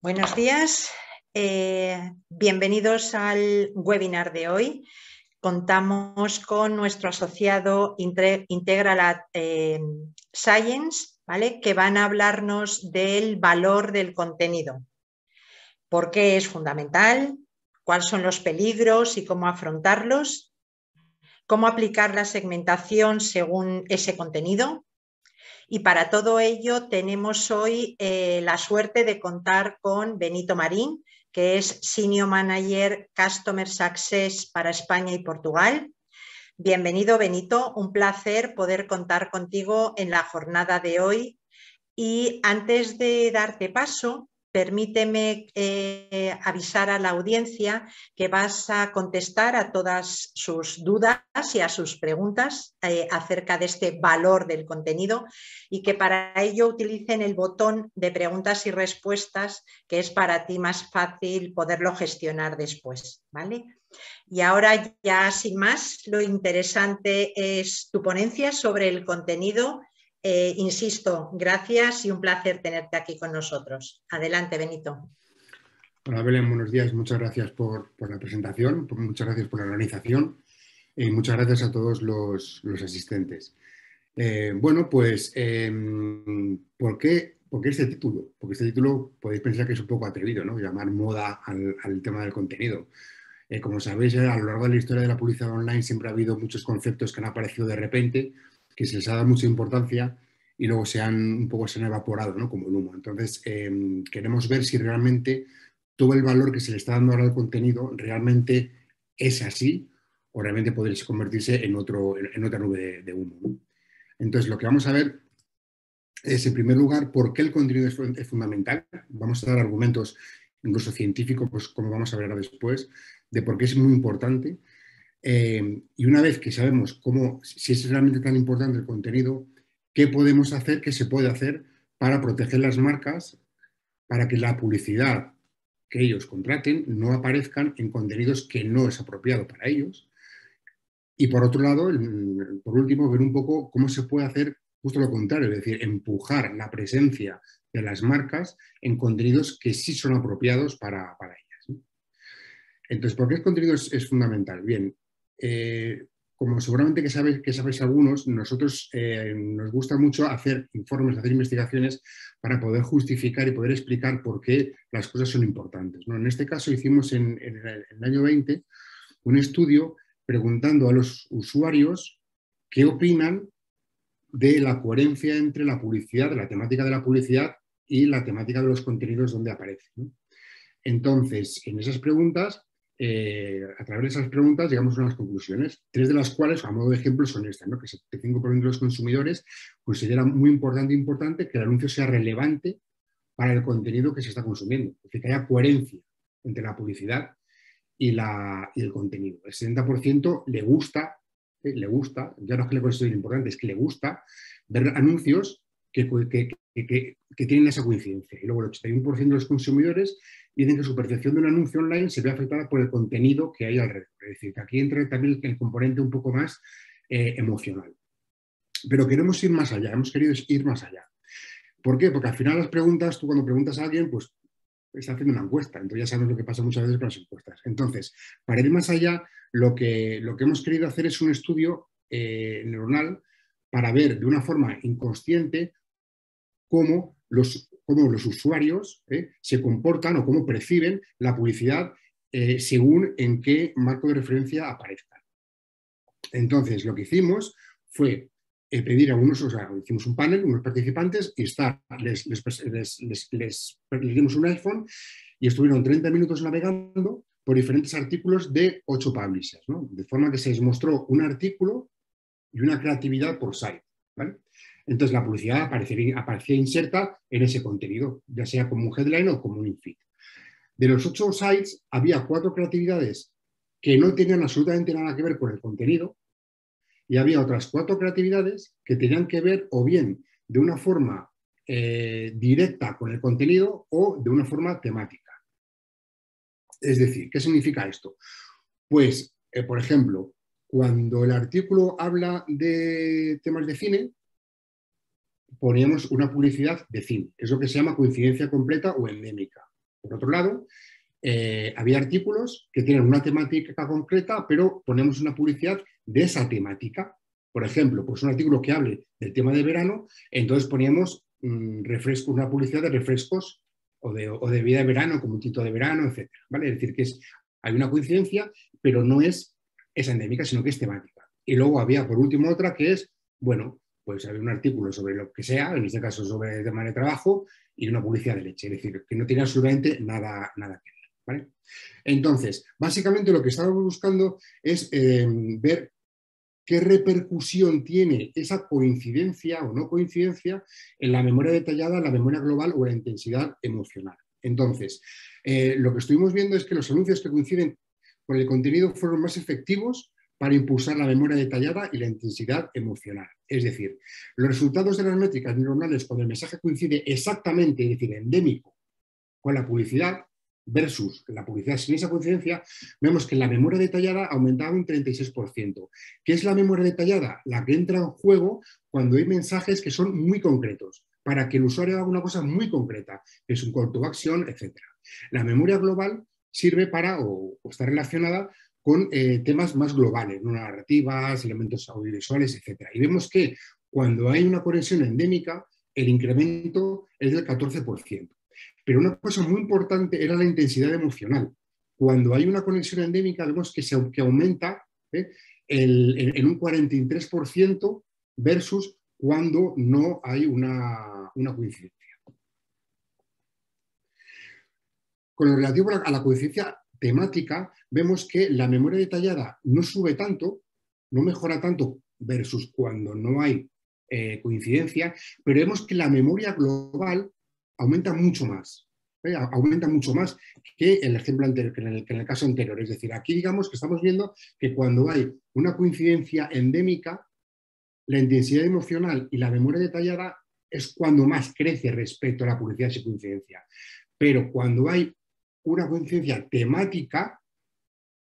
Buenos días, eh, bienvenidos al webinar de hoy. Contamos con nuestro asociado Integral eh, Science, ¿vale? que van a hablarnos del valor del contenido. ¿Por qué es fundamental? ¿Cuáles son los peligros y cómo afrontarlos? ¿Cómo aplicar la segmentación según ese contenido? Y para todo ello tenemos hoy eh, la suerte de contar con Benito Marín, que es Senior Manager Customer Success para España y Portugal. Bienvenido, Benito. Un placer poder contar contigo en la jornada de hoy. Y antes de darte paso, permíteme eh, avisar a la audiencia que vas a contestar a todas sus dudas y a sus preguntas eh, acerca de este valor del contenido y que para ello utilicen el botón de preguntas y respuestas que es para ti más fácil poderlo gestionar después. ¿vale? Y ahora ya sin más, lo interesante es tu ponencia sobre el contenido eh, insisto, gracias y un placer tenerte aquí con nosotros. Adelante, Benito. Hola, Belén, buenos días. Muchas gracias por, la presentación, muchas gracias por la organización y muchas gracias a todos los, asistentes. Eh, bueno, pues, em, ¿por, qué, este título? Porque este título podéis pensar que es un poco atrevido, ¿no? Llamar moda al, tema del contenido. Eh, como sabéis, a lo largo de la historia de la publicidad online siempre ha habido muchos conceptos que han aparecido de repente que se les ha dado mucha importancia y luego se han un poco se han evaporado, ¿no? Como el humo. Entonces, em, queremos ver si realmente todo el valor que se le está dando ahora al contenido realmente es así o realmente podría convertirse en, otro, en, otra nube de, humo. Entonces, lo que vamos a ver es, en primer lugar, por qué el contenido es, fundamental. Vamos a dar argumentos incluso científicos, pues, como vamos a ver ahora después, de por qué es muy importante. Eh, y una vez que sabemos cómo, si es realmente tan importante el contenido, ¿qué podemos hacer, qué se puede hacer para proteger las marcas, para que la publicidad que ellos contraten no aparezcan en contenidos que no es apropiado para ellos? Y por otro lado, por último, ver un poco cómo se puede hacer justo lo contrario, es decir, empujar la presencia de las marcas en contenidos que sí son apropiados para, ellas. Entonces, ¿por qué el contenido es, fundamental? Bien, eh, como seguramente que sabéis, que sabéis algunos, nosotros eh, nos gusta mucho hacer informes, hacer investigaciones para poder justificar y poder explicar por qué las cosas son importantes. En este caso hicimos en, el, año 20 un estudio preguntando a los usuarios qué opinan de la coherencia entre la publicidad, de la temática de la publicidad y la temática de los contenidos donde aparece. Entonces, en esas preguntas eh, a través de esas preguntas llegamos a unas conclusiones, tres de las cuales, a modo de ejemplo, son estas, que el 75% de los consumidores consideran muy importante, importante que el anuncio sea relevante para el contenido que se está consumiendo, que haya coherencia entre la publicidad y, la, y el contenido. El 70% le gusta, eh, le gusta, ya no es que le considere importante, es que le gusta ver anuncios que, tienen esa coincidencia. Y luego el 81% de los consumidores dicen que su percepción de un anuncio online se ve afectada por el contenido que hay alrededor. Es decir, que aquí entra también el componente un poco más eh, emocional. Pero queremos ir más allá, hemos querido ir más allá. ¿Por qué? Porque al final las preguntas, tú cuando preguntas a alguien, pues está haciendo una encuesta, entonces ya sabes lo que pasa muchas veces con las encuestas. Entonces, para ir más allá, lo que, lo que hemos querido hacer es un estudio eh, neuronal para ver de una forma inconsciente cómo los usuarios eh, se comportan o cómo perciben la publicidad eh, según en qué marco de referencia aparezcan. Entonces, lo que hicimos fue eh, pedir a unos, o sea, hicimos un panel, unos participantes, y les, les, dimos un iPhone y estuvieron 30 minutos navegando por diferentes artículos de ocho publishers, de forma que se les mostró un artículo y una creatividad por site. ¿vale? Entonces la publicidad aparecía, inserta en ese contenido, ya sea como un headline o como un infeed. De los ocho sites había cuatro creatividades que no tenían absolutamente nada que ver con el contenido y había otras cuatro creatividades que tenían que ver o bien de una forma eh, directa con el contenido o de una forma temática. Es decir, ¿qué significa esto? Pues, eh, por ejemplo, cuando el artículo habla de temas de cine, poníamos una publicidad de cine. Es lo que se llama coincidencia completa o endémica. Por otro lado, eh, había artículos que tienen una temática concreta, pero ponemos una publicidad de esa temática. Por ejemplo, pues un artículo que hable del tema de verano, entonces poníamos mm, una publicidad de refrescos o de, vida de verano, como un título de verano, etc. ¿vale? Es decir, que hay una coincidencia, pero no es, es endémica, sino que es temática. Y luego había, por último, otra que es, bueno, pues había un artículo sobre lo que sea, en este caso sobre el tema de trabajo, y una publicidad de leche, es decir, que no tiene absolutamente nada, nada que ver. Entonces, básicamente lo que estábamos buscando es eh, ver qué repercusión tiene esa coincidencia o no coincidencia en la memoria detallada, la memoria global o la intensidad emocional. Entonces, eh, lo que estuvimos viendo es que los anuncios que coinciden con el contenido fueron más efectivos para impulsar la memoria detallada y la intensidad emocional. Es decir, los resultados de las métricas neuronales cuando el mensaje coincide exactamente, es decir, endémico, con la publicidad versus la publicidad sin esa coincidencia, vemos que la memoria detallada aumentaba un 36%. ¿Qué es la memoria detallada? La que entra en juego cuando hay mensajes que son muy concretos, para que el usuario haga una cosa muy concreta, que es un call to action, etc. La memoria global sirve para, o, o está relacionada con eh, temas más globales, narrativas, elementos audiovisuales, etc. Y vemos que cuando hay una conexión endémica, el incremento es del 14%. Pero una cosa muy importante era la intensidad emocional. Cuando hay una conexión endémica, vemos que, se, aumenta ¿eh? en un 43% versus cuando no hay una, una coincidencia. Con lo relativo a la coincidencia temática, vemos que la memoria detallada no sube tanto, no mejora tanto versus cuando no hay eh, coincidencia, pero vemos que la memoria global aumenta mucho más. ¿eh? Aumenta mucho más que el ejemplo anterior, que en el, caso anterior. Es decir, aquí digamos que estamos viendo que cuando hay una coincidencia endémica, la intensidad emocional y la memoria detallada es cuando más crece respecto a la publicidad sin coincidencia. Pero cuando hay una coincidencia temática,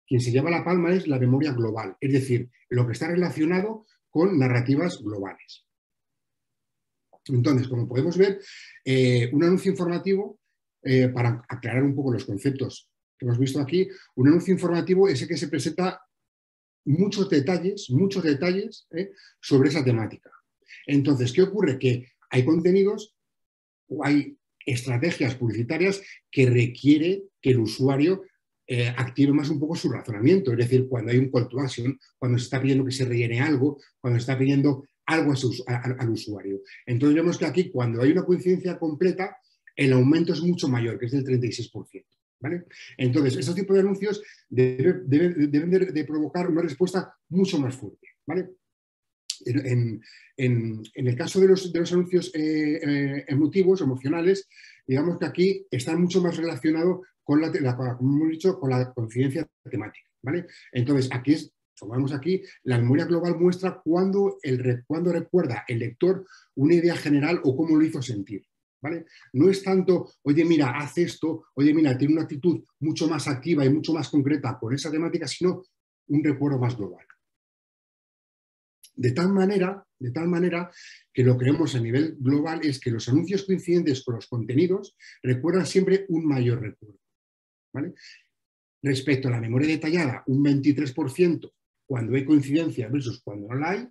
quien se lleva la palma es la memoria global, es decir, lo que está relacionado con narrativas globales. Entonces, como podemos ver, eh, un anuncio informativo, eh, para aclarar un poco los conceptos que hemos visto aquí, un anuncio informativo es el que se presenta muchos detalles, muchos detalles eh, sobre esa temática. Entonces, ¿qué ocurre? Que hay contenidos o hay estrategias publicitarias que requiere que el usuario eh, active más un poco su razonamiento. Es decir, cuando hay un call to action, cuando se está pidiendo que se rellene algo, cuando se está pidiendo algo al usuario. Entonces vemos que aquí, cuando hay una coincidencia completa, el aumento es mucho mayor, que es del 36%. ¿Vale? Entonces, estos tipos de anuncios deben, de, provocar una respuesta mucho más fuerte. ¿vale? En, el caso de los, anuncios eh, eh, emotivos, emocionales, digamos que aquí están mucho más relacionados con la, como hemos dicho, con la coincidencia temática. ¿vale? Entonces, aquí es, como vemos aquí, la memoria global muestra cuándo, cuando recuerda el lector una idea general o cómo lo hizo sentir. ¿Vale? No es tanto, oye, mira, haz esto, oye, mira, tiene una actitud mucho más activa y mucho más concreta por esa temática, sino un recuerdo más global. De tal manera, de tal manera que lo que vemos a nivel global es que los anuncios coincidentes con los contenidos recuerdan siempre un mayor recuerdo. Respecto a la memoria detallada, un 23% cuando hay coincidencia versus cuando no la hay,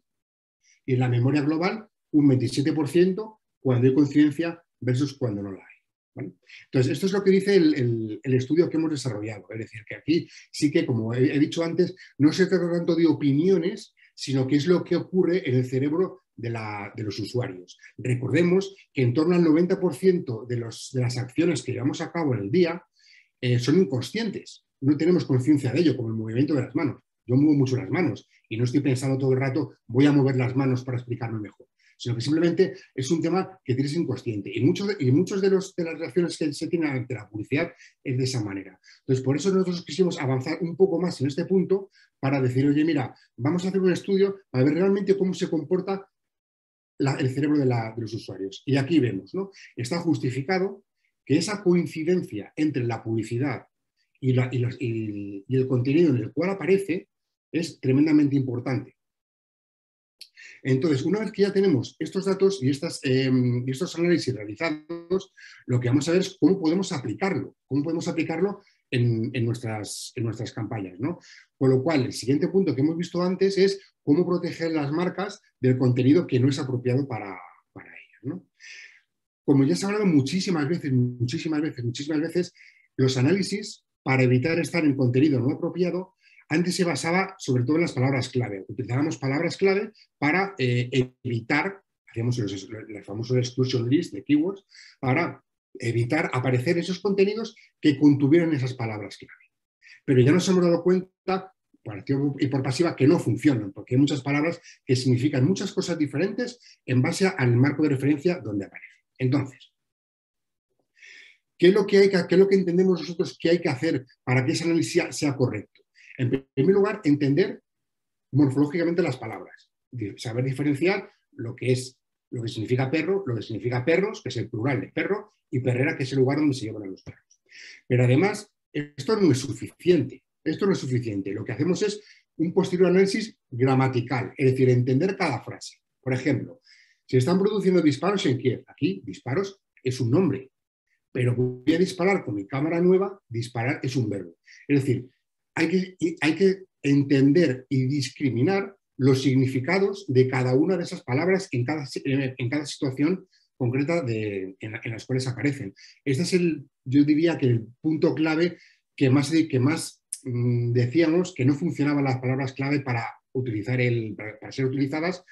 y en la memoria global, un 27% cuando hay coincidencia versus cuando no la hay. Entonces, esto es lo que dice el, estudio que hemos desarrollado. Es decir, que aquí sí que, como he dicho antes, no se trata tanto de opiniones, sino que es lo que ocurre en el cerebro de, los usuarios. Recordemos que en torno al 90% de, de, las acciones que llevamos a cabo en el día eh, son inconscientes. No tenemos conciencia de ello, como el movimiento de las manos. Yo muevo mucho las manos y no estoy pensando todo el rato, voy a mover las manos para explicarme mejor sino que simplemente es un tema que tienes inconsciente. Y muchos de, y muchos de, los, de las reacciones que se tienen ante la publicidad es de esa manera. Entonces, por eso nosotros quisimos avanzar un poco más en este punto para decir, oye, mira, vamos a hacer un estudio para ver realmente cómo se comporta el cerebro de, los usuarios. Y aquí vemos, ¿no? Está justificado que esa coincidencia entre la publicidad y, el contenido en el cual aparece es tremendamente importante. Entonces, una vez que ya tenemos estos datos y, em, estos análisis realizados, lo que vamos a ver es cómo podemos aplicarlo, cómo podemos aplicarlo en, nuestras, campañas. ¿no? Con lo cual, el siguiente punto que hemos visto antes es cómo proteger las marcas del contenido que no es apropiado para, para ellas. Como ya se ha hablado muchísimas veces, muchísimas veces, muchísimas veces, los análisis para evitar estar en contenido no apropiado antes se basaba sobre todo en las palabras clave. Utilizábamos palabras clave para eh, evitar, hacíamos el famoso exclusion list de keywords, para evitar aparecer esos contenidos que contuvieran esas palabras clave. Pero ya nos hemos dado cuenta, por activa y por pasiva, que no funcionan, porque hay muchas palabras que significan muchas cosas diferentes en base al marco de referencia donde aparecen. Entonces, ¿qué es lo que, hay qué es lo que entendemos nosotros que hay que hacer para que ese análisis sea correcto? En primer lugar, entender morfológicamente las palabras, saber diferenciar lo que es lo que significa perro, lo que significa perros, que es el plural de perro, y perrera, que es el lugar donde se llevan a los perros. Pero además, esto no es suficiente. Esto no es suficiente. Lo que hacemos es un posterior análisis gramatical, es decir, entender cada frase. Por ejemplo, si están produciendo disparos en Kiev, aquí disparos es un nombre, pero voy a disparar con mi cámara nueva, disparar es un verbo. Es decir, hay que, entender y discriminar los significados de cada una de esas palabras en cada, situación concreta en, las cuales aparecen. Este es el, yo diría que el punto clave que más, que más mm, decíamos que no funcionaban las palabras clave para, utilizar el, para, ser utilizadas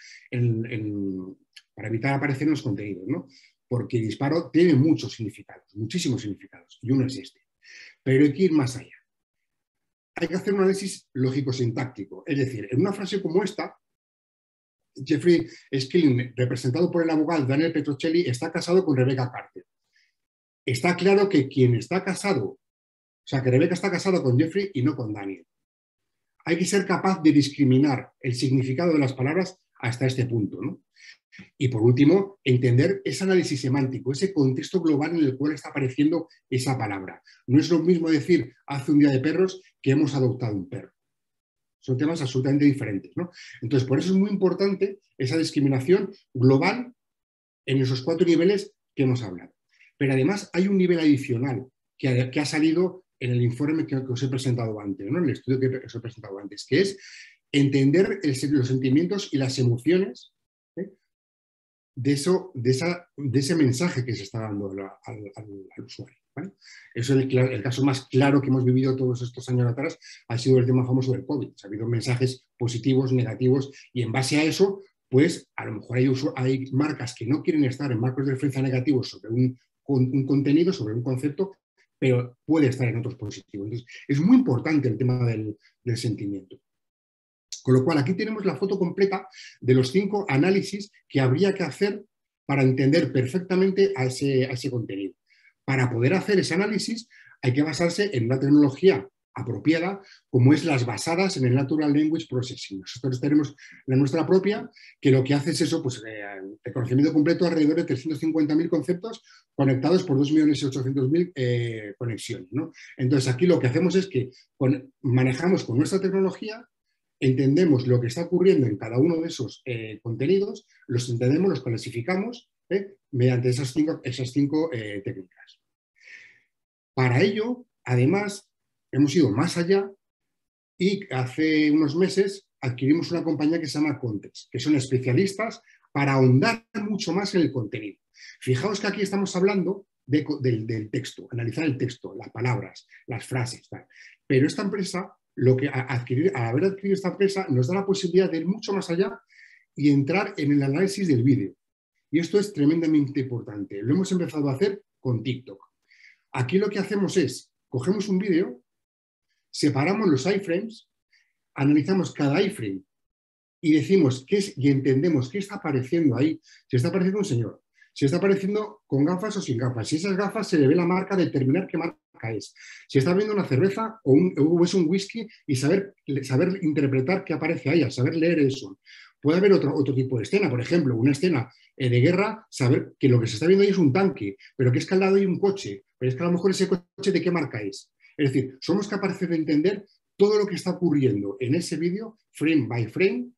para evitar aparecer en los contenidos, ¿no? Porque disparo tiene muchos significados, muchísimos significados, y uno es este. Pero hay que ir más allá hay que hacer un análisis lógico-sintáctico. Es decir, en una frase como esta, Jeffrey Skilling, representado por el abogado Daniel Petrocelli, está casado con Rebecca Carter. Está claro que quien está casado, o sea, que Rebecca está casada con Jeffrey y no con Daniel. Hay que ser capaz de discriminar el significado de las palabras hasta este punto. ¿no? Y por último, entender ese análisis semántico, ese contexto global en el cual está apareciendo esa palabra. No es lo mismo decir hace un día de perros que hemos adoptado un perro. Son temas absolutamente diferentes. ¿no? Entonces, por eso es muy importante esa discriminación global en esos cuatro niveles que hemos hablado. Pero además hay un nivel adicional que ha, salido en el informe que, os he presentado antes, ¿no? en el estudio que os he presentado antes, que es entender los sentimientos y las emociones de, eso, de, esa, de ese mensaje que se está dando al, usuario. Eso es el, caso más claro que hemos vivido todos estos años atrás, ha sido el tema famoso del COVID. Ha habido mensajes positivos, negativos, y en base a eso, pues a lo mejor hay, marcas que no quieren estar en marcos de referencia negativos sobre un, contenido, sobre un concepto, pero puede estar en otros positivos. Entonces, es muy importante el tema del, del sentimiento. Con lo cual, aquí tenemos la foto completa de los cinco análisis que habría que hacer para entender perfectamente a ese, contenido. Para poder hacer ese análisis hay que basarse en una tecnología apropiada, como es las basadas en el Natural Language Processing. Nosotros tenemos la nuestra propia, que lo que hace es eso, pues eh, el conocimiento completo alrededor de 350.000 conceptos conectados por 2.800.000 eh, conexiones. Entonces, aquí lo que hacemos es que manejamos con nuestra tecnología entendemos lo que está ocurriendo en cada uno de esos eh, contenidos, los entendemos, los clasificamos ¿eh? mediante esas cinco, esas cinco eh, técnicas. Para ello, además, hemos ido más allá y hace unos meses adquirimos una compañía que se llama Context, que son especialistas para ahondar mucho más en el contenido. Fijaos que aquí estamos hablando del, texto, analizar el texto, las palabras, las frases. Pero esta empresa lo que adquirir, al haber adquirido esta empresa nos da la posibilidad de ir mucho más allá y entrar en el análisis del vídeo. Y esto es tremendamente importante. Lo hemos empezado a hacer con TikTok. Aquí lo que hacemos es, cogemos un vídeo, separamos los iframes, analizamos cada iframe y decimos qué es, y entendemos qué está apareciendo ahí. Si está apareciendo un señor, si está apareciendo con gafas o sin gafas. Si esas gafas se le ve la marca, determinar qué marca es. Si está viendo una cerveza o, un, es un whisky y saber, saber interpretar qué aparece ahí, saber leer eso. Puede haber otro, otro tipo de escena, por ejemplo, una escena eh, de guerra, saber que lo que se está viendo ahí es un tanque, pero que es que al lado hay un coche, pero es que a lo mejor ese coche de qué marca es. Es decir, somos capaces de entender todo lo que está ocurriendo en ese vídeo, frame by frame,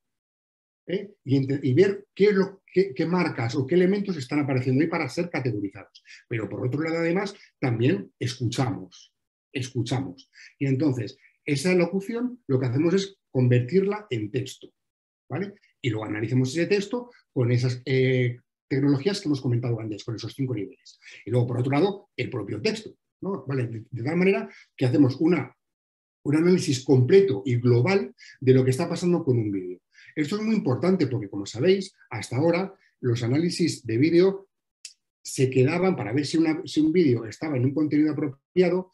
¿eh? y, ver qué, lo, qué, marcas o qué elementos están apareciendo ahí para ser categorizados. Pero por otro lado, además, también escuchamos, escuchamos. Y entonces, esa locución lo que hacemos es convertirla en texto. ¿vale? Y luego analicemos ese texto con esas eh, tecnologías que hemos comentado antes, con esos cinco niveles. Y luego, por otro lado, el propio texto. ¿no? ¿Vale? De, tal manera que hacemos una, un análisis completo y global de lo que está pasando con un vídeo. Esto es muy importante porque, como sabéis, hasta ahora los análisis de vídeo se quedaban para ver si, un vídeo estaba en un contenido apropiado,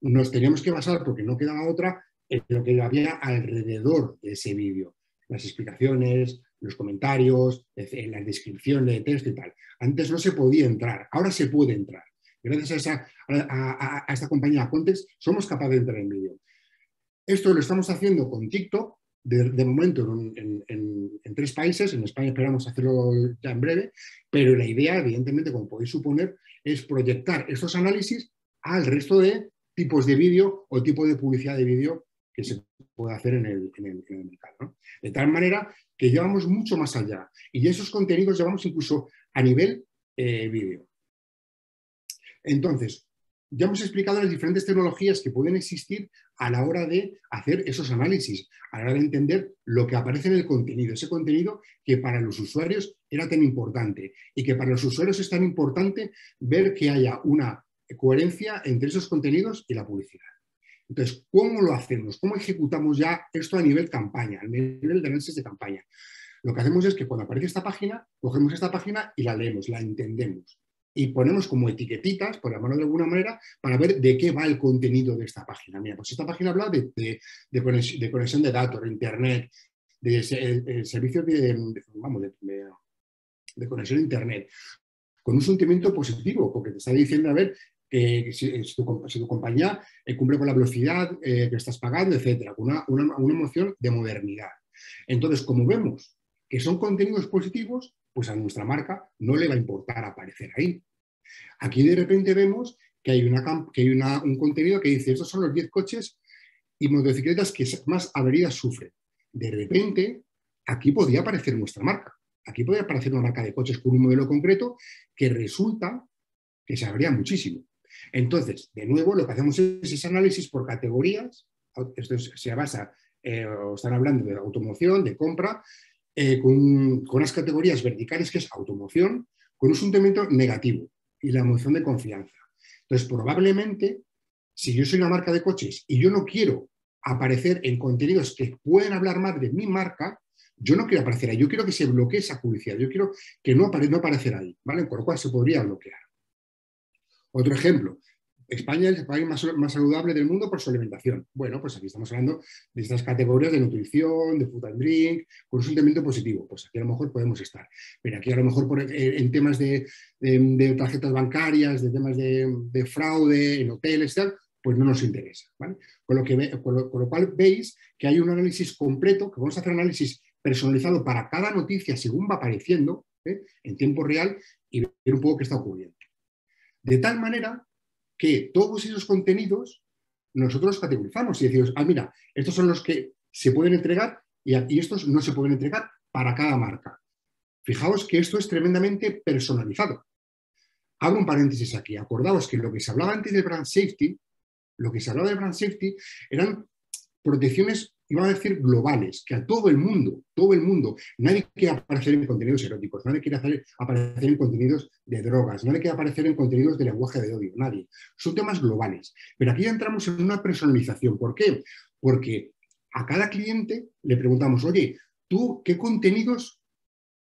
nos teníamos que basar, porque no quedaba otra, en lo que había alrededor de ese vídeo. Las explicaciones, los comentarios, en la descripción de texto y tal. Antes no se podía entrar, ahora se puede entrar. Gracias a, a esta compañía Context somos capaces de entrar en vídeo. Esto lo estamos haciendo con TikTok, de, momento en, tres países, en España esperamos hacerlo ya en breve, pero la idea, evidentemente, como podéis suponer, es proyectar estos análisis al resto de tipos de vídeo o tipo de publicidad de vídeo que se puede hacer en el, mercado. De tal manera que llevamos mucho más allá y esos contenidos llevamos incluso a nivel eh, vídeo. Entonces, ya hemos explicado las diferentes tecnologías que pueden existir a la hora de hacer esos análisis, a la hora de entender lo que aparece en el contenido, ese contenido que para los usuarios era tan importante y que para los usuarios es tan importante ver que haya una coherencia entre esos contenidos y la publicidad. Entonces, ¿cómo lo hacemos? ¿Cómo ejecutamos ya esto a nivel campaña, a nivel de análisis de campaña? Lo que hacemos es que cuando aparece esta página, cogemos esta página y la leemos, la entendemos y ponemos como etiquetitas, por llamarlo de alguna manera, para ver de qué va el contenido de esta página. Mira, pues esta página habla de, conexión, de datos, de Internet, de, servicios de, vamos, de, conexión a Internet, con un sentimiento positivo, porque te está diciendo, a ver, que si, tu, compañía eh, cumple con la velocidad eh, que estás pagando, etcétera, con una, emoción de modernidad. Entonces, como vemos que son contenidos positivos, pues a nuestra marca no le va a importar aparecer ahí. Aquí de repente vemos que hay, que hay un contenido que dice, estos son los 10 coches y motocicletas que más averías sufren. De repente, aquí podría aparecer nuestra marca. Aquí podría aparecer una marca de coches con un modelo concreto que resulta que se abría muchísimo. Entonces, de nuevo, lo que hacemos es ese análisis por categorías. Esto se basa, eh, están hablando de automoción, de compra, eh, con, unas categorías verticales que es automoción, con un sentimiento negativo y la emoción de confianza. Entonces, probablemente, si yo soy una marca de coches y yo no quiero aparecer en contenidos que pueden hablar más de mi marca, yo no quiero aparecer ahí, yo quiero que se bloquee esa publicidad, yo quiero que no, apare no aparecer ahí, ¿vale? Con lo cual se podría bloquear. Otro ejemplo, España es el país más, saludable del mundo por su alimentación. Bueno, pues aquí estamos hablando de estas categorías de nutrición, de food and drink, con un sentimiento positivo. Pues aquí a lo mejor podemos estar. Pero aquí a lo mejor eh, en temas de, tarjetas bancarias, de temas de, fraude, en hoteles, tal, pues no nos interesa. Con, lo que, con, lo, cual veis que hay un análisis completo, que vamos a hacer análisis personalizado para cada noticia según va apareciendo ¿eh? en tiempo real y ver un poco qué está ocurriendo. De tal manera que todos esos contenidos nosotros categorizamos y decimos, ah, mira, estos son los que se pueden entregar y, estos no se pueden entregar para cada marca. Fijaos que esto es tremendamente personalizado. Abro un paréntesis aquí. Acordaos que lo que se hablaba antes de brand safety, lo que se hablaba de brand safety eran protecciones iba a decir globales, que a todo el mundo, todo el mundo, nadie quiere aparecer en contenidos eróticos, nadie quiere aparecer en contenidos de drogas, nadie quiere aparecer en contenidos de lenguaje de odio, nadie. Son temas globales. Pero aquí ya entramos en una personalización. ¿Por qué? Porque a cada cliente le preguntamos, oye, ¿tú qué contenidos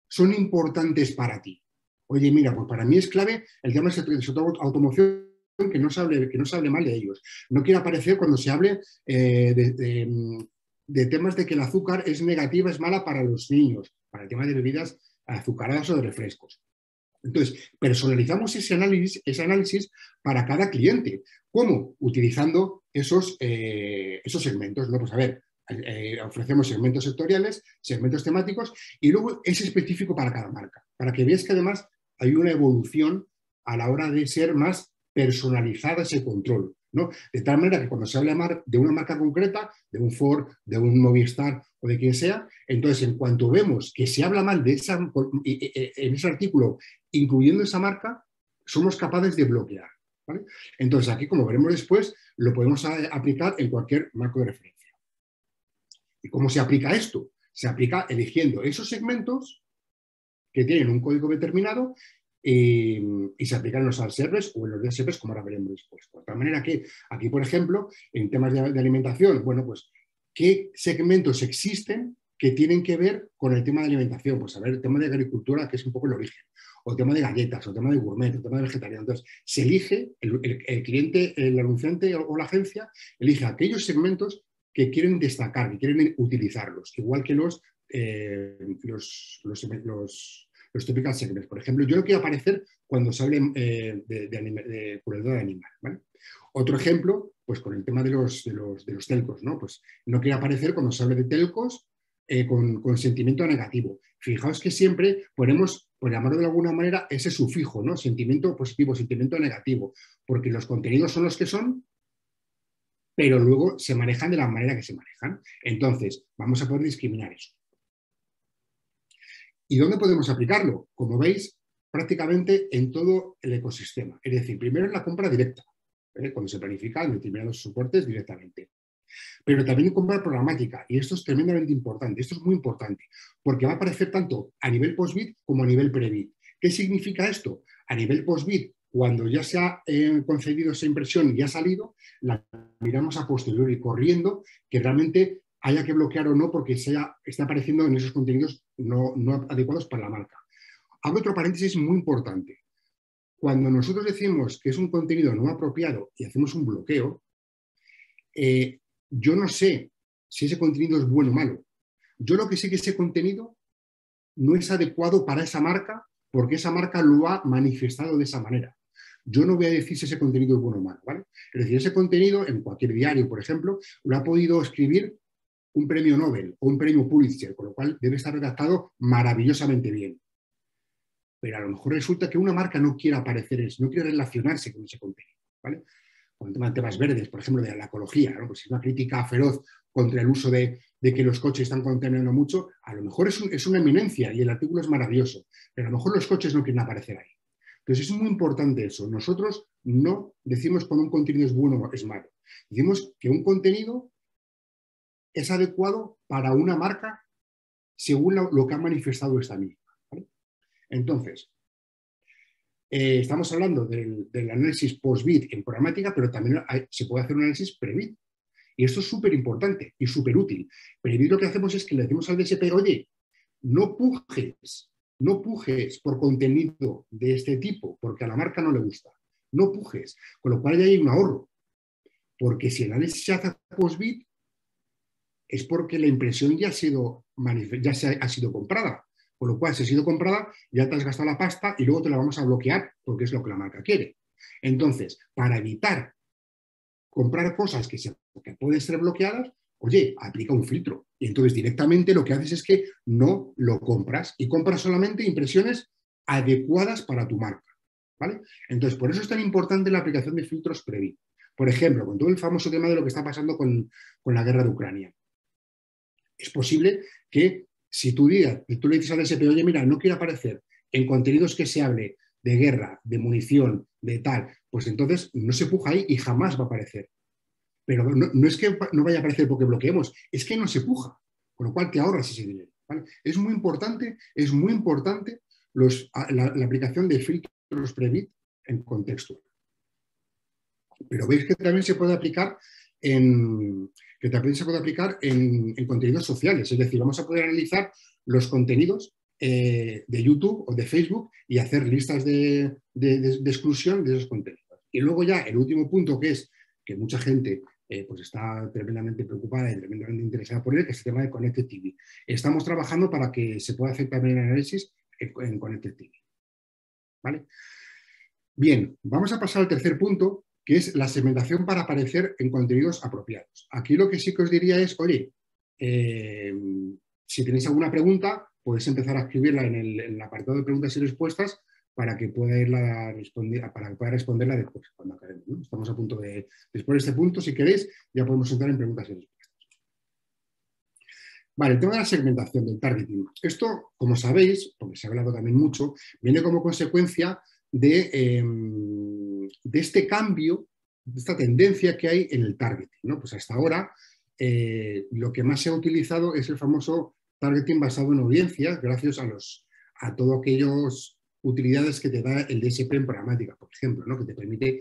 son importantes para ti? Oye, mira, pues para mí es clave el tema de automoción que no se hable, que no hable mal de ellos. No quiero aparecer cuando se hable eh, de, de temas de que el azúcar es negativa, es mala para los niños, para el tema de bebidas azucaradas o de refrescos. Entonces, personalizamos ese análisis, ese análisis para cada cliente. ¿Cómo? Utilizando esos, eh, esos segmentos. ¿no? Pues a ver, eh, ofrecemos segmentos sectoriales, segmentos temáticos y luego es específico para cada marca, para que veas que además hay una evolución a la hora de ser más personalizar ese control. De tal manera que cuando se habla de una marca concreta, de un Ford, de un Movistar o de quien sea, entonces en cuanto vemos que se habla mal de esa, en ese artículo, incluyendo esa marca, somos capaces de bloquear. Entonces aquí, como veremos después, lo podemos aplicar en cualquier marco de referencia. ¿Y cómo se aplica esto? Se aplica eligiendo esos segmentos que tienen un código determinado y, se aplican en los servers o en los DSPs, como ahora veremos después. De tal manera que aquí, por ejemplo, en temas de, alimentación, bueno, pues, ¿qué segmentos existen que tienen que ver con el tema de alimentación? Pues a ver, el tema de agricultura, que es un poco el origen, o el tema de galletas, o el tema de gourmet, o el tema de vegetariano. Entonces, se elige, el, cliente, el anunciante o, la agencia, elige aquellos segmentos que quieren destacar, que quieren utilizarlos, igual que los, eh, los, los los typical segments. Por ejemplo, yo no quiero aparecer cuando se hable eh, de, de, de, animal. Otro ejemplo, pues con el tema de los, telcos, ¿no? Pues no quiero aparecer cuando se hable de telcos eh, con, sentimiento negativo. Fijaos que siempre ponemos, por llamarlo de alguna manera, ese sufijo, ¿no? Sentimiento positivo, sentimiento negativo, porque los contenidos son los que son, pero luego se manejan de la manera que se manejan. Entonces, vamos a poder discriminar eso. ¿Y dónde podemos aplicarlo? Como veis, prácticamente en todo el ecosistema. Es decir, primero en la compra directa, ¿eh? cuando se planifican determinados soportes directamente. Pero también en compra programática, y esto es tremendamente importante, esto es muy importante, porque va a aparecer tanto a nivel post-bit como a nivel pre-bit. ¿Qué significa esto? A nivel post-bit, cuando ya se ha eh, concedido esa impresión y ha salido, la miramos a posteriori corriendo, que realmente haya que bloquear o no porque sea, está apareciendo en esos contenidos no, adecuados para la marca. Hago otro paréntesis muy importante. Cuando nosotros decimos que es un contenido no apropiado y hacemos un bloqueo, eh, yo no sé si ese contenido es bueno o malo. Yo lo que sé que ese contenido no es adecuado para esa marca porque esa marca lo ha manifestado de esa manera. Yo no voy a decir si ese contenido es bueno o malo. Es decir, ese contenido en cualquier diario, por ejemplo, lo ha podido escribir un premio Nobel o un premio Pulitzer, con lo cual debe estar redactado maravillosamente bien. Pero a lo mejor resulta que una marca no quiere aparecer, no quiere relacionarse con ese contenido. ¿vale? Con temas verdes, por ejemplo, de la ecología, ¿no? pues es una crítica feroz contra el uso de, que los coches están contaminando mucho, a lo mejor es, es, una eminencia y el artículo es maravilloso, pero a lo mejor los coches no quieren aparecer ahí. Entonces es muy importante eso. Nosotros no decimos cuando un contenido es bueno o es malo. Decimos que un contenido es adecuado para una marca según lo, que ha manifestado esta misma. Entonces, eh, estamos hablando del, análisis post-bit en programática, pero también se puede hacer un análisis pre-bit. Y esto es súper importante y súper útil. Pre-bit lo que hacemos es que le decimos al DSP, oye, no pujes, no pujes por contenido de este tipo, porque a la marca no le gusta. No pujes. Con lo cual ya hay un ahorro. Porque si el análisis se hace post-bit, es porque la impresión ya ha sido, ya se ha, sido comprada. Con lo cual, si ha sido comprada, ya te has gastado la pasta y luego te la vamos a bloquear porque es lo que la marca quiere. Entonces, para evitar comprar cosas que, se, pueden ser bloqueadas, oye, aplica un filtro. Y entonces directamente lo que haces es que no lo compras y compras solamente impresiones adecuadas para tu marca. ¿vale? Entonces, por eso es tan importante la aplicación de filtros previ. Por ejemplo, con todo el famoso tema de lo que está pasando con la guerra de Ucrania es posible que si tú, digas, tú le dices al SP, oye, mira, no quiero aparecer en contenidos que se hable de guerra, de munición, de tal, pues entonces no se puja ahí y jamás va a aparecer. Pero no, es que no vaya a aparecer porque bloqueemos, es que no se puja, con lo cual te ahorras ese dinero. Es muy importante, es muy importante la, aplicación de filtros Previt en contexto. Pero veis que también se puede aplicar en, que también se puede aplicar en, contenidos sociales. Es decir, vamos a poder analizar los contenidos eh, de YouTube o de Facebook y hacer listas de, exclusión de esos contenidos. Y luego ya el último punto que es que mucha gente eh, pues está tremendamente preocupada y tremendamente interesada por él, que es el tema de Connected TV. Estamos trabajando para que se pueda hacer también el análisis en, en Connected TV. ¿Vale? Bien, vamos a pasar al tercer punto, que es la segmentación para aparecer en contenidos apropiados. Aquí lo que sí que os diría es, oye, eh, si tenéis alguna pregunta, podéis empezar a escribirla en el, apartado de preguntas y respuestas para que pueda irla para que pueda responderla después, cuando acabemos. Estamos a punto de, después de este punto, si queréis, ya podemos entrar en preguntas y respuestas. Vale, el tema de la segmentación, del targeting. Esto, como sabéis, porque se ha hablado también mucho, viene como consecuencia de, em, de este cambio, de esta tendencia que hay en el targeting. ¿no? Pues hasta ahora eh, lo que más se ha utilizado es el famoso targeting basado en audiencias, gracias a, los, a todas aquellas utilidades que te da el DSP en programática, por ejemplo, ¿no? que te permite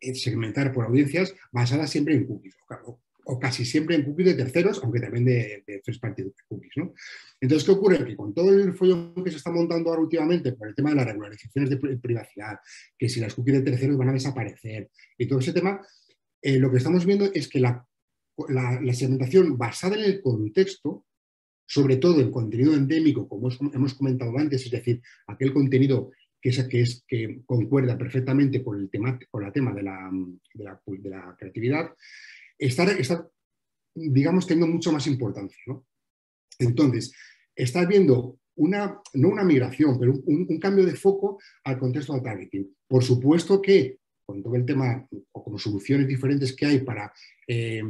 eh, segmentar por audiencias basadas siempre en cookies, o, o casi siempre en cookies de terceros, aunque también de, de first party cookies. ¿no? Entonces, ¿qué ocurre? Que con todo el follón que se está montando ahora últimamente por el tema de las regularizaciones de privacidad, que si las cookies de terceros van a desaparecer y todo ese tema, eh, lo que estamos viendo es que la la, segmentación basada en el contexto, sobre todo en contenido endémico, como hemos comentado antes, es decir, aquel contenido que, es, que, es, que concuerda perfectamente con el tema, con la tema de la, de la, creatividad, está, digamos, teniendo mucho más importancia. ¿no? Entonces, está viendo una, no una migración, pero un, un, cambio de foco al contexto de targeting. Por supuesto que con todo el tema o como soluciones diferentes que hay para eh,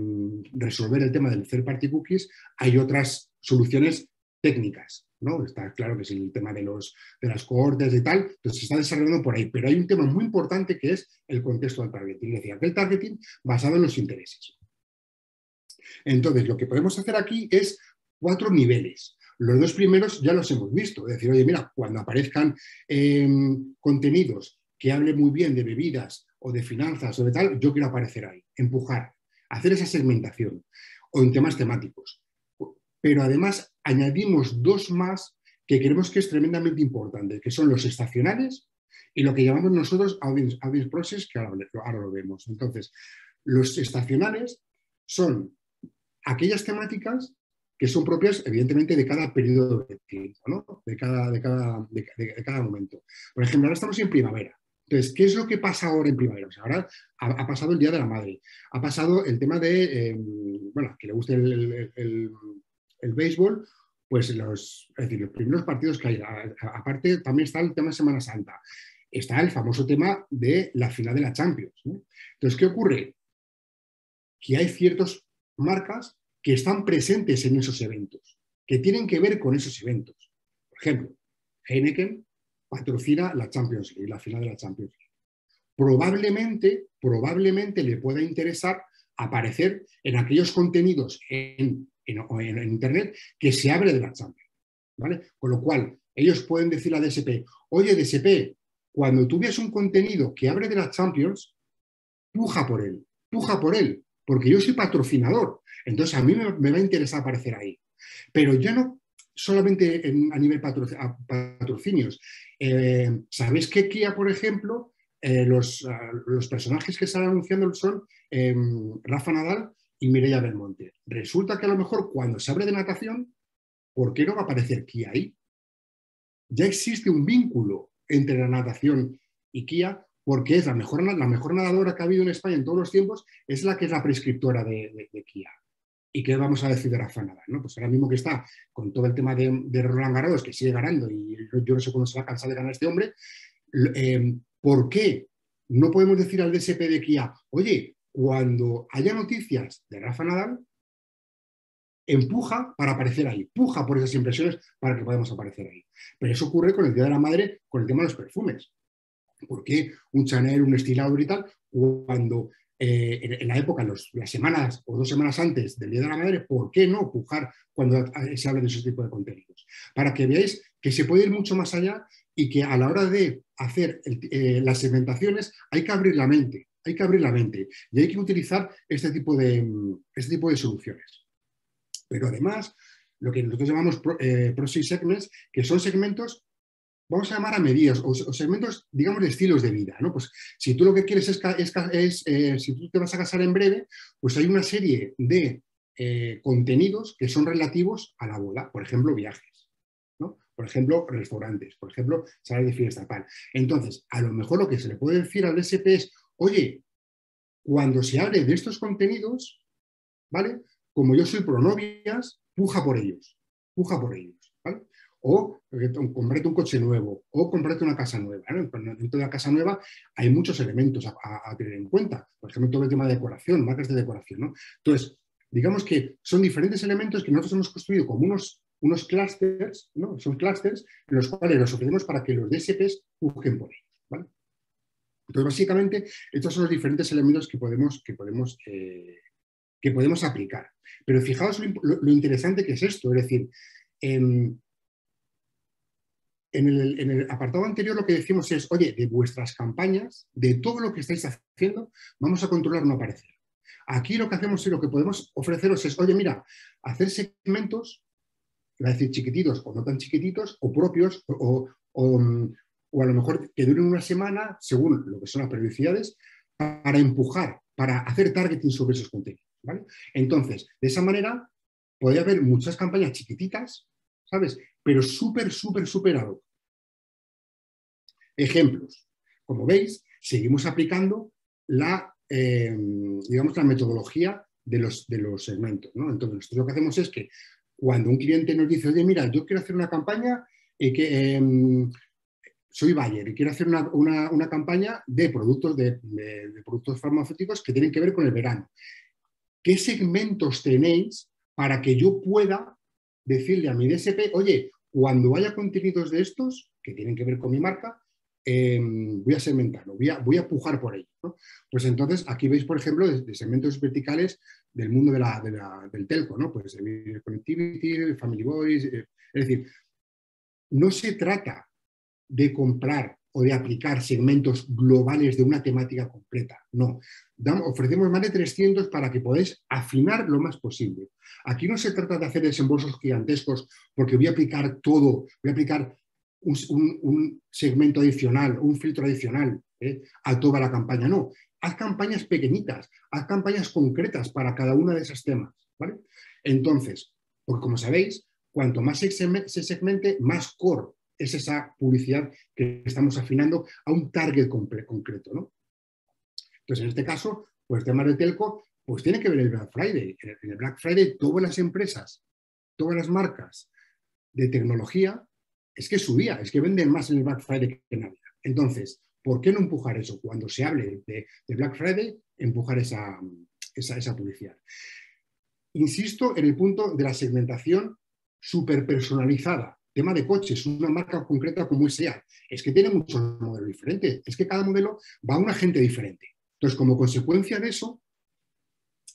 resolver el tema del third party cookies, hay otras soluciones técnicas. ¿no? Está claro que es el tema de, los, de las cohortes y tal, entonces se está desarrollando por ahí, pero hay un tema muy importante que es el contexto del targeting, es decir, aquel targeting basado en los intereses. Entonces, lo que podemos hacer aquí es cuatro niveles. Los dos primeros ya los hemos visto, es decir, oye, mira, cuando aparezcan eh, contenidos que hablen muy bien de bebidas o de finanzas o de tal, yo quiero aparecer ahí, empujar, hacer esa segmentación o en temas temáticos. Pero además añadimos dos más que creemos que es tremendamente importante, que son los estacionales y lo que llamamos nosotros audience, process, que ahora, lo vemos. Entonces, los estacionales son aquellas temáticas que son propias, evidentemente, de cada periodo de tiempo, ¿no? de, cada, de, cada, de, cada, momento. Por ejemplo, ahora estamos en primavera. Entonces, ¿qué es lo que pasa ahora en primavera? ahora ha, pasado el Día de la Madre, ha pasado el tema de, em, bueno, que le guste el, béisbol, pues los, es decir, los primeros partidos que hay. aparte, también está el tema de Semana Santa. Está el famoso tema de la final de la Champions. Entonces, ¿qué ocurre? Que hay ciertas marcas que están presentes en esos eventos, que tienen que ver con esos eventos. Por ejemplo, Heineken patrocina la Champions League, la final de la Champions League. Probablemente, probablemente le pueda interesar aparecer en aquellos contenidos en, Internet que se abre de la Champions. ¿vale? Con lo cual, ellos pueden decir a DSP, oye DSP, cuando tú ves un contenido que abre de la Champions, puja por él, puja por él, porque yo soy patrocinador. Entonces a mí me, va a interesar aparecer ahí. Pero ya no solamente a nivel patrocinios. Eh, ¿Sabéis que Kia, por ejemplo, eh, los, los, personajes que están anunciando son em, Rafa Nadal y Mireia Belmonte? Resulta que a lo mejor cuando se abre de natación, ¿por qué no va a aparecer Kia ahí? Ya existe un vínculo entre la natación y Kia porque es la mejor, la mejor nadadora que ha habido en España en todos los tiempos, es la que es la prescriptora de Kia. ¿Y qué vamos a decir de Rafa Nadal? ¿no? Pues ahora mismo que está con todo el tema de, Roland Garros, que sigue ganando y yo no sé cómo se va a cansar de ganar este hombre, eh, ¿por qué no podemos decir al DSP de Kia, oye, cuando haya noticias de Rafa Nadal, empuja para aparecer ahí, puja por esas impresiones para que podamos aparecer ahí. Pero eso ocurre con el Día de la Madre, con el tema de los perfumes. ¿Por qué un Chanel, un estilador y tal, cuando eh, en, la época, las semanas o dos semanas antes del Día de la Madre, ¿por qué no pujar cuando se habla de ese tipo de contenidos? Para que veáis que se puede ir mucho más allá y que a la hora de hacer eh, las segmentaciones hay que abrir la mente, hay que abrir la mente y hay que utilizar este tipo de, este tipo de soluciones. Pero además, lo que nosotros llamamos eh, segments, que son segmentos vamos a llamar a medidas o, segmentos, digamos, de estilos de vida. ¿no? Pues si tú lo que quieres es, es, eh, si tú te vas a casar en breve, pues hay una serie de eh, contenidos que son relativos a la boda, por ejemplo, viajes, ¿no? por ejemplo, restaurantes, por ejemplo, salas de fiesta, tal. Entonces, a lo mejor lo que se le puede decir al SP es, oye, cuando se hable de estos contenidos, ¿vale? Como yo soy pro novias, puja por ellos, puja por ellos. O eh, comprarte un coche nuevo, o comprarte una casa nueva. Dentro de la casa nueva hay muchos elementos a, tener en cuenta. Por ejemplo, todo el tema de decoración, marcas de decoración. Entonces, digamos que son diferentes elementos que nosotros hemos construido como unos, unos clusters, ¿no? son clusters en los cuales los ofrecemos para que los DSPs busquen por ellos. Entonces, básicamente, estos son los diferentes elementos que podemos, que podemos, eh, que podemos aplicar. Pero fijaos lo, interesante que es esto, es decir, en, el, apartado anterior lo que decimos es, oye, de vuestras campañas, de todo lo que estáis haciendo, vamos a controlar no aparecer. Aquí lo que hacemos y lo que podemos ofreceros es, oye, mira, hacer segmentos, a decir chiquititos o no tan chiquititos, o propios, o, o a lo mejor que duren una semana, según lo que son las periodicidades, para empujar, para hacer targeting sobre esos contenidos. Entonces, de esa manera, podría haber muchas campañas chiquititas, ¿sabes? Pero súper, súper, súper Ejemplos. Como veis, seguimos aplicando la, eh, digamos, la metodología de los, de los segmentos. Entonces, nosotros lo que hacemos es que cuando un cliente nos dice, oye, mira, yo quiero hacer una campaña y que em, soy Bayer y quiero hacer una, campaña de productos, de, productos farmacéuticos que tienen que ver con el verano. ¿Qué segmentos tenéis para que yo pueda decirle a mi DSP, oye, cuando haya contenidos de estos que tienen que ver con mi marca, em, voy a segmentarlo, voy a, voy a pujar por ello. Pues entonces aquí veis, por ejemplo, de, segmentos verticales del mundo de la, del telco, ¿no? Pues el connectivity, family voice, eh, es decir, no se trata de comprar o de aplicar segmentos globales de una temática completa. No, ofrecemos más de 300 para que podáis afinar lo más posible. Aquí no se trata de hacer desembolsos gigantescos porque voy a aplicar todo, voy a aplicar un, segmento adicional, un filtro adicional ¿eh? a toda la campaña. No, haz campañas pequeñitas, haz campañas concretas para cada uno de esos temas. Entonces, porque como sabéis, cuanto más se segmente, más core es esa publicidad que estamos afinando a un target concreto. ¿no? Entonces, en este caso, pues el tema de telco, pues tiene que ver el Black Friday. En el Black Friday, todas las empresas, todas las marcas de tecnología, es que subía, es que venden más en el Black Friday que en Navidad. Entonces, ¿por qué no empujar eso? Cuando se hable de, Black Friday, empujar esa, esa, publicidad. Insisto en el punto de la segmentación súper personalizada tema de coches, una marca concreta como SEAT, es que tiene muchos modelos diferentes, es que cada modelo va a una gente diferente. Entonces, como consecuencia de eso,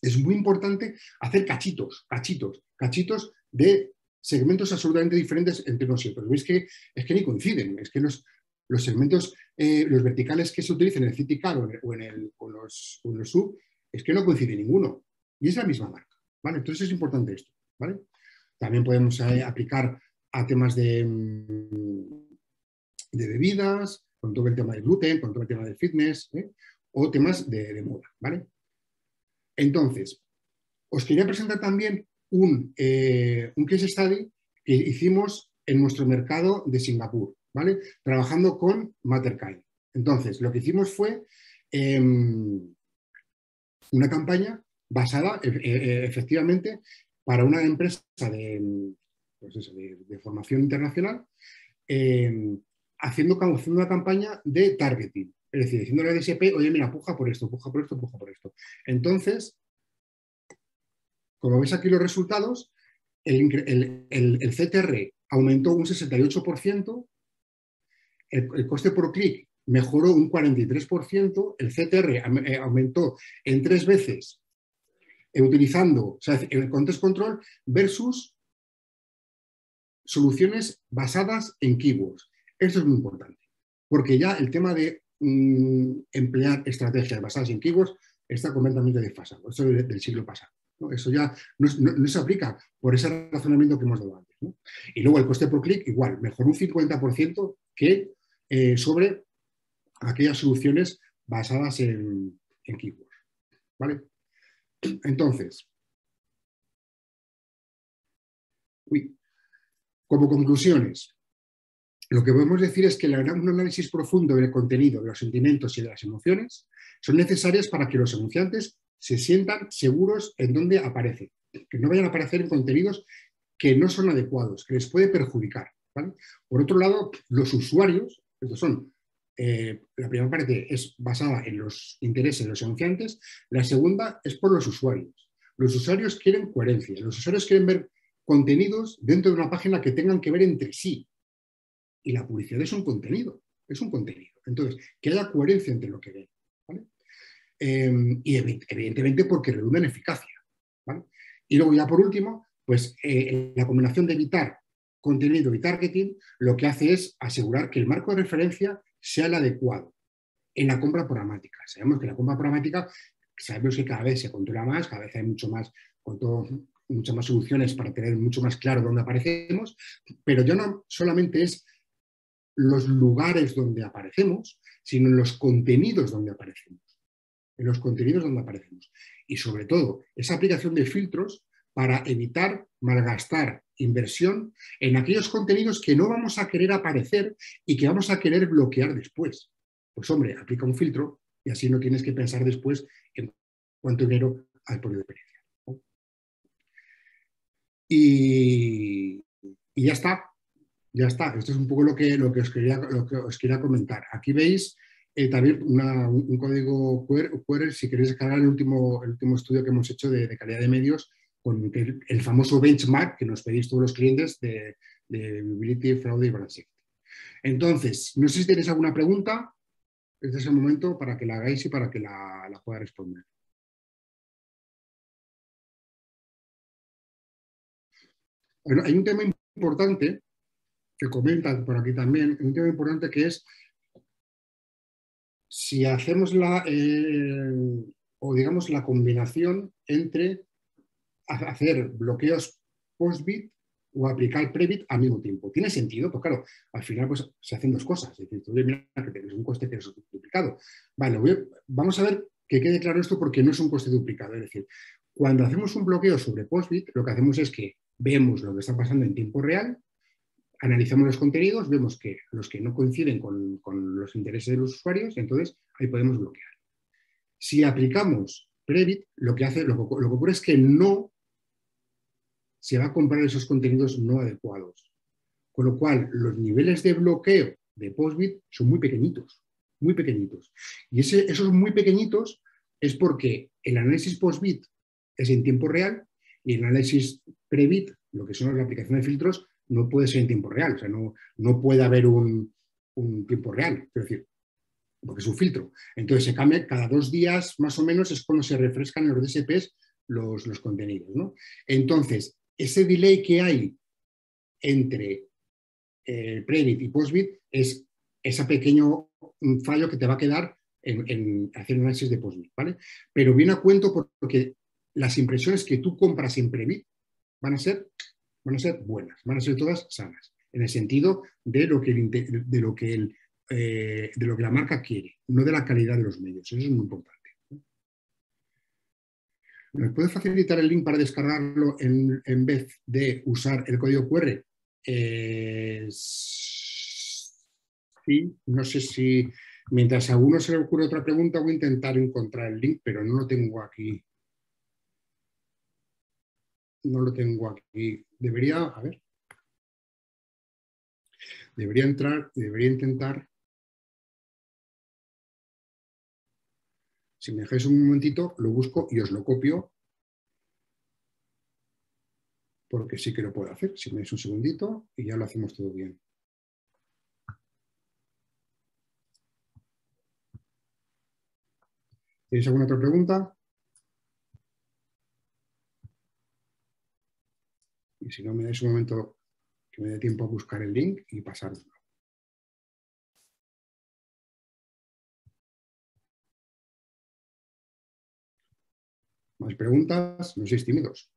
es muy importante hacer cachitos, cachitos, cachitos de segmentos absolutamente diferentes entre nosotros. Veis que es que ni coinciden, es que los, los segmentos, eh, los verticales que se utilizan en el CityCar o en, el, o los, sub, es que no coincide ninguno. Y es la misma marca. ¿vale? Entonces es importante esto. ¿vale? También podemos eh, aplicar a temas de, mm, de bebidas, con todo el tema del gluten, con todo el tema del fitness, ¿eh? o temas de, moda, ¿vale? Entonces, os quería presentar también un, eh, un case study que hicimos en nuestro mercado de Singapur, ¿vale? Trabajando con Matterkind. Entonces, lo que hicimos fue em, una campaña basada e, efectivamente para una empresa de, pues de, formación internacional, eh, haciendo, una campaña de targeting. Es decir, diciéndole al DSP, oye, mira, puja por esto, puja por esto, puja por esto. Entonces, como veis aquí los resultados, el, CTR aumentó un 68%, el, coste por clic mejoró un 43%, el CTR eh, aumentó en tres veces eh, utilizando el Contest Control versus soluciones basadas en keywords. Esto es muy importante, porque ya el tema de mm, emplear estrategias basadas en keywords está completamente desfasado. Eso es del siglo pasado. Eso ya no, se aplica por ese razonamiento que hemos dado antes. Y luego el coste por clic, igual, mejor un 50% que eh, sobre aquellas soluciones basadas en, en keywords. ¿Vale? Entonces, uy, como conclusiones, lo que podemos decir es que un análisis profundo del contenido, de los sentimientos y de las emociones son necesarias para que los anunciantes se sientan seguros en dónde aparecen, que no vayan a aparecer en contenidos que no son adecuados, que les puede perjudicar. Por otro lado, los usuarios, estos son, eh, la primera parte es basada en los intereses de los anunciantes, la segunda es por los usuarios. Los usuarios quieren coherencia, los usuarios quieren ver contenidos dentro de una página que tengan que ver entre sí. Y la publicidad es un contenido, es un contenido. Entonces, que haya coherencia entre lo que ven. Em, y evidentemente porque redunda en eficacia. Y luego ya por último, pues eh, la combinación de evitar contenido y targeting lo que hace es asegurar que el marco de referencia sea el adecuado en la compra programática. Sabemos que la compra programática, sabemos que cada vez se controla más, cada vez hay mucho más, con todo, muchas más soluciones para tener mucho más claro dónde aparecemos, pero ya no solamente es los lugares donde aparecemos, sino en los contenidos donde aparecemos. En los contenidos donde aparecemos. Y sobre todo, esa aplicación de filtros para evitar malgastar inversión en aquellos contenidos que no vamos a querer aparecer y que vamos a querer bloquear después. Pues hombre, aplica un filtro y así no tienes que pensar después en cuánto dinero hay por experiencia. Y, ya está, ya está. Esto es un poco lo que, lo que, os, quería, lo que os quería comentar. Aquí veis eh, también un, código QR, si queréis descargar el último, el último estudio que hemos hecho de calidad de medios con el, famoso benchmark que nos pedís todos los clientes de, de Viability, Fraude y Brand Entonces, no sé si tenéis alguna pregunta. Este es el momento para que la hagáis y para que la, pueda responder. Hay un tema importante que comentan por aquí también, un tema importante que es si hacemos la, eh, o digamos, la combinación entre hacer bloqueos post-bit o aplicar pre-bit al mismo tiempo. ¿Tiene sentido? Pues claro, al final pues, se hacen dos cosas. Es decir, tú mira que tienes un coste que es duplicado. Vale, vamos a ver que quede claro esto porque no es un coste duplicado. Es decir, cuando hacemos un bloqueo sobre post-bit, lo que hacemos es que vemos lo que está pasando en tiempo real, analizamos los contenidos, vemos que los que no coinciden con, los intereses de los usuarios, entonces ahí podemos bloquear. Si aplicamos Previt, lo que, hace, lo que ocurre es que no se va a comprar esos contenidos no adecuados. Con lo cual, los niveles de bloqueo de postbit son muy pequeñitos, muy pequeñitos. Y esos muy pequeñitos es porque el análisis postbit es en tiempo real y el análisis prebit, lo que son las aplicaciones de filtros, no puede ser en tiempo real. O sea, no, no puede haber un, tiempo real, es decir, porque es un filtro. Entonces se cambia cada dos días más o menos es cuando se refrescan en los DSPs los, los contenidos. ¿no? Entonces, ese delay que hay entre eh, pre-bit y post-bit es ese pequeño fallo que te va a quedar en, hacer un análisis de post-bit, ¿vale? Pero viene a cuento porque las impresiones que tú compras en pre-bit van a ser, van a ser buenas, van a ser todas sanas, en el sentido de lo que, de lo que, el, eh, de lo que la marca quiere, no de la calidad de los medios. Eso es muy importante. ¿Me puede facilitar el link para descargarlo en, vez de usar el código QR? Eh, sí, no sé si mientras a uno se le ocurre otra pregunta voy a intentar encontrar el link, pero no lo tengo aquí. No lo tengo aquí. Debería, a ver. Debería entrar, debería intentar. Si me dejáis un momentito, lo busco y os lo copio. Porque sí que lo puedo hacer. Si me dais un segundito y ya lo hacemos todo bien. ¿Tenéis alguna otra pregunta? Si no, me dais un momento que me dé tiempo a buscar el link y pasároslo. ¿Más preguntas? No seáis tímidos.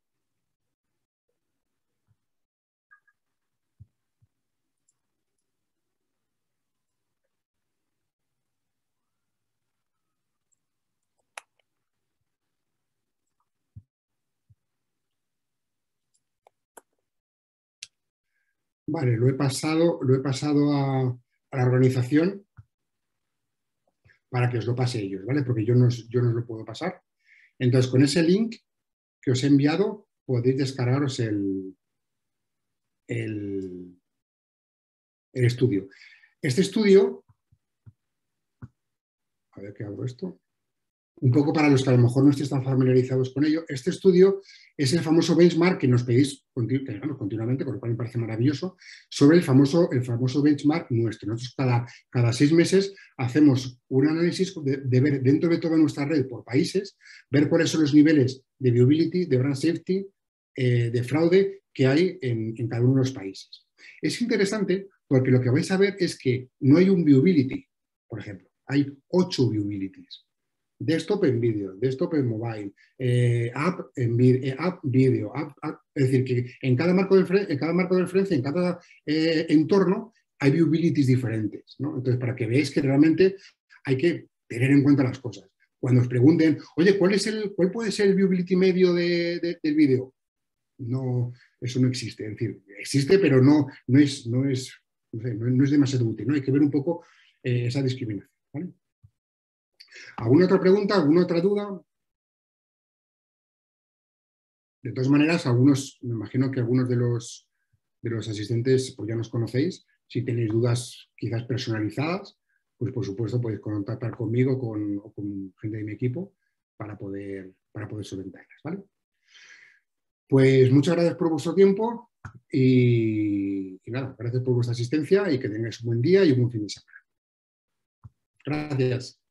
Lo he pasado, lo he pasado a, la organización para que os lo pase ellos, ¿vale? Porque yo no, yo no os lo puedo pasar. Entonces, con ese link que os he enviado, podéis descargaros el, el estudio. Este estudio, a ver qué abro esto un poco para los que a lo mejor no estéis tan familiarizados con ello, este estudio es el famoso benchmark que nos pedís continuamente, con lo cual me parece maravilloso, sobre el famoso, el famoso benchmark nuestro. Nosotros cada, cada seis meses hacemos un análisis de, ver dentro de toda nuestra red por países, ver cuáles son los niveles de viability, de brand safety, eh, de fraude que hay en, en cada uno de los países. Es interesante porque lo que vais a ver es que no hay un viewability, por ejemplo, hay ocho viewabilities desktop en vídeo, desktop en mobile, eh, app en eh, app vídeo, es decir, que en cada marco de, en cada marco de referencia, en cada eh, entorno, hay viewabilities diferentes. Entonces, para que veáis que realmente hay que tener en cuenta las cosas. Cuando os pregunten, oye, ¿cuál, puede ser el viewability medio del vídeo? No, eso no existe. Es decir, existe, pero no, no, es, no, es, no, es demasiado útil. ¿no? Hay que ver un poco esa discriminación. ¿Alguna otra pregunta? ¿Alguna otra duda? De todas maneras, algunos, me imagino que algunos de los, de los asistentes pues ya nos conocéis. Si tenéis dudas quizás personalizadas, pues por supuesto podéis contactar conmigo con, o con gente de mi equipo para poder, para poder solventarlas. ¿vale? Pues muchas gracias por vuestro tiempo y, y nada, gracias por vuestra asistencia y que tengáis un buen día y un buen fin de semana. Gracias.